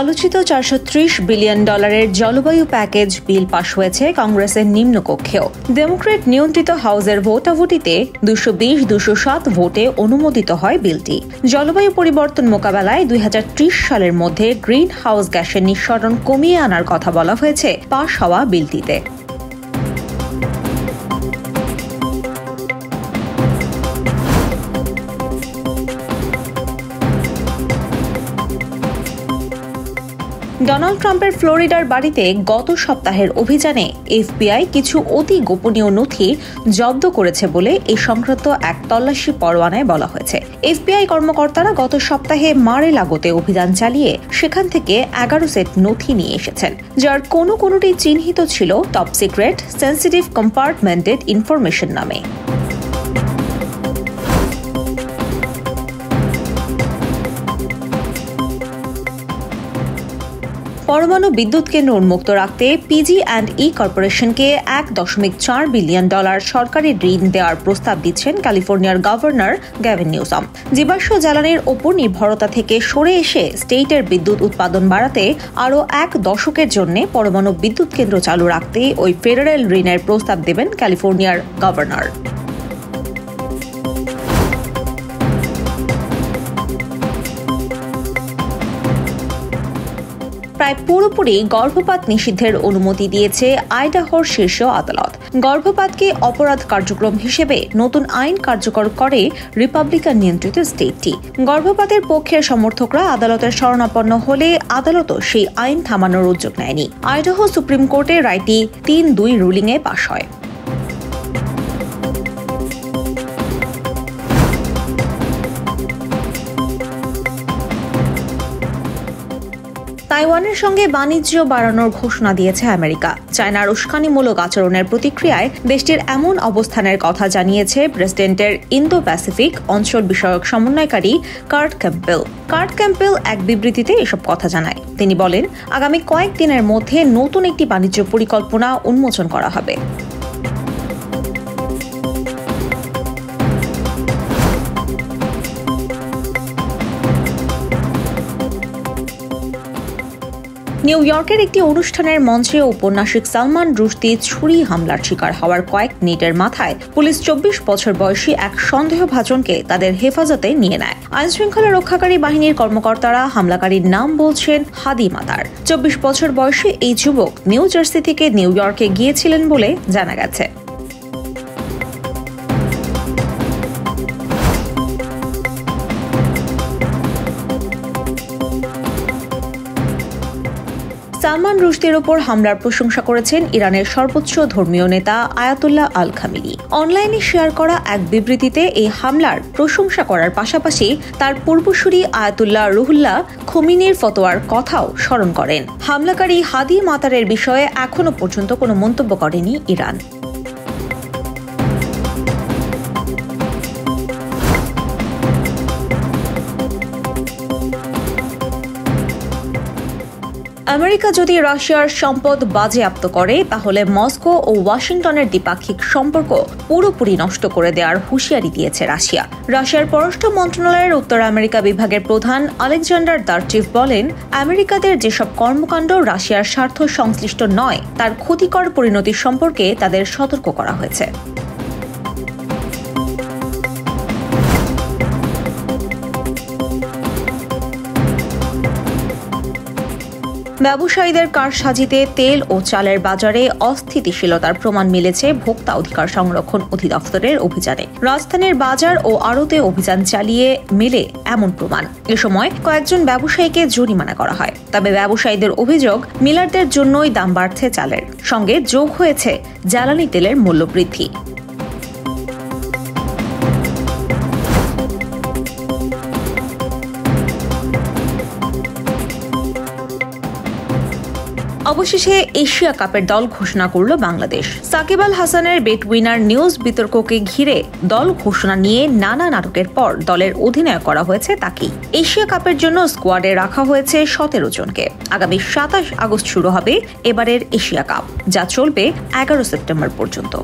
আলোচিত চারশো ত্রিশ বিলিয়ন ডলারের জলবায়ু প্যাকেজ বিল পাশ হয়েছে কংগ্রেসের নিম্নকক্ষেও। ডেমোক্রেট নিয়ন্ত্রিত হাউসের ভোটাভুটিতে দুশো বিশ, দুশো সাত ভোটে অনুমোদিত হয় বিলটি। জলবায়ু পরিবর্তন মোকাবেলায় দুই হাজার ত্রিশ সালের মধ্যে গ্রিন হাউস গ্যাসের নিঃসরণ কমিয়ে আনার কথা বলা হয়েছে পাশ হওয়া বিলটিতে। ডোনাল্ড ট্রাম্পের ফ্লোরিডার বাড়িতে গত সপ্তাহের অভিযানে এফবিআই কিছু অতি গোপনীয় নথি জব্দ করেছে বলে এই সংক্রান্ত এক তল্লাশি পরোয়ানায় বলা হয়েছে। এফবিআই কর্মকর্তারা গত সপ্তাহে মারে লাগোতে অভিযান চালিয়ে সেখান থেকে এগারো সেট নথি নিয়ে এসেছেন, যার কোনো কোনোটি চিহ্নিত ছিল top secret sensitive compartmented information নামে। পরমাণু বিদ্যুৎ কেন্দ্র উন্মুক্ত রাখতে পিজি অ্যান্ড ই কর্পোরেশনকে এক দশমিক চার বিলিয়ন ডলার সরকারি ঋণ দেওয়ার প্রস্তাব দিচ্ছেন ক্যালিফোর্নিয়ার গভর্নর গ্যাভিন নিউসাম। জীবাশ্ম জ্বালানির ওপর নির্ভরতা থেকে সরে এসে স্টেটের বিদ্যুৎ উৎপাদন বাড়াতে আরও এক দশকের জন্য পরমাণু বিদ্যুৎ কেন্দ্র চালু রাখতে ওই ফেডারেল ঋণের প্রস্তাব দেবেন ক্যালিফোর্নিয়ার গভর্নর। প্রায় পুরোপুরি গর্ভপাত নিষিদ্ধের অনুমতি দিয়েছে আইডাহর শীর্ষ আদালত। গর্ভপাতকে অপরাধ কার্যক্রম হিসেবে নতুন আইন কার্যকর করে রিপাবলিকান নিয়ন্ত্রিত স্টেটটি। গর্ভপাতের পক্ষের সমর্থকরা আদালতের শরণাপন্ন হলে আদালতও সেই আইন থামানোর উদ্যোগ নেয়নি। আইডাহো সুপ্রিম কোর্টে রায়টি তিন দুই রুলিংয়ে পাশ হয়। তাইওয়ানের সঙ্গে বাণিজ্য বাড়ানোর ঘোষণা দিয়েছে আমেরিকা। চায়নার উস্কানিমূলক আচরণের প্রতিক্রিয়ায় দেশটির এমন অবস্থানের কথা জানিয়েছে প্রেসিডেন্টের ইন্দো প্যাসিফিক অঞ্চল বিষয়ক সমন্বয়কারী কার্ট ক্যাম্পেল কার্ট ক্যাম্পেল এক বিবৃতিতে এসব কথা জানায়। তিনি বলেন, আগামী কয়েকদিনের মধ্যে নতুন একটি বাণিজ্য পরিকল্পনা উন্মোচন করা হবে। নিউ ইয়র্কের একটি অনুষ্ঠানের মঞ্চে ঔপন্যাসিক সালমান রুশদি ছুরি হামলার শিকার হওয়ার কয়েক মিনিটের মাথায় পুলিশ চব্বিশ বছর বয়সী এক সন্দেহভাজনকে তাদের হেফাজতে নিয়ে নেয়। আইনশৃঙ্খলা রক্ষাকারী বাহিনীর কর্মকর্তারা হামলাকারীর নাম বলছেন হাদি মাতার চব্বিশ বছর বয়সী এই যুবক নিউ জার্সি থেকে নিউ ইয়র্কে গিয়েছিলেন বলে জানা গেছে। সালমান রুশদের ওপর হামলার প্রশংসা করেছেন ইরানের সর্বোচ্চ ধর্মীয় নেতা আয়াতুল্লাহ আল খামিলি অনলাইনে শেয়ার করা এক বিবৃতিতে এই হামলার প্রশংসা করার পাশাপাশি তার পূর্বসূরি আয়াতুল্লাহ রুহুল্লাহ খমিনের ফতোয়ার কথাও স্মরণ করেন। হামলাকারী হাদি মাতারের বিষয়ে এখনও পর্যন্ত কোনো মন্তব্য করেনি ইরান। আমেরিকা যদি রাশিয়ার সম্পদ বাজেয়াপ্ত করে, তাহলে মস্কো ও ওয়াশিংটনের দ্বিপাক্ষিক সম্পর্ক পুরোপুরি নষ্ট করে দেওয়ার হুঁশিয়ারি দিয়েছে রাশিয়া। রাশিয়ার পররাষ্ট্র মন্ত্রণালয়ের উত্তর আমেরিকা বিভাগের প্রধান আলেকজান্ডার দার্চিভ বলেন, আমেরিকাদের যেসব কর্মকাণ্ড রাশিয়ার স্বার্থ সংশ্লিষ্ট নয়, তার ক্ষতিকর পরিণতি সম্পর্কে তাদের সতর্ক করা হয়েছে। ব্যবসায়ীদের কারসাজিতে তেল ও চালের বাজারে অস্থিতিশীলতার প্রমাণ মিলেছে ভোক্তা অধিকার সংরক্ষণ অধিদপ্তরের অভিযানে। রাজধানীর বাজার ও আড়তে অভিযান চালিয়ে মেলে এমন প্রমাণ। এ সময় কয়েকজন ব্যবসায়ীকে জরিমানা করা হয়। তবে ব্যবসায়ীদের অভিযোগ, মিলারদের জন্যই দাম বাড়ছে চালের। সঙ্গে যোগ হয়েছে জ্বালানি তেলের মূল্যবৃদ্ধি অবশেষে এশিয়া কাপের দল ঘোষণা করল বাংলাদেশ। সাকিব আল হাসানের বেট উইনার নিউজ বিতর্ককে ঘিরে দল ঘোষণা নিয়ে নানা নাটকের পর দলের অধিনায়ক করা হয়েছে তাকেই। এশিয়া কাপের জন্য স্কোয়াডে রাখা হয়েছে সতেরো জনকে। আগামী সাতাশ আগস্ট শুরু হবে এবারের এশিয়া কাপ, যা চলবে এগারো সেপ্টেম্বর পর্যন্ত।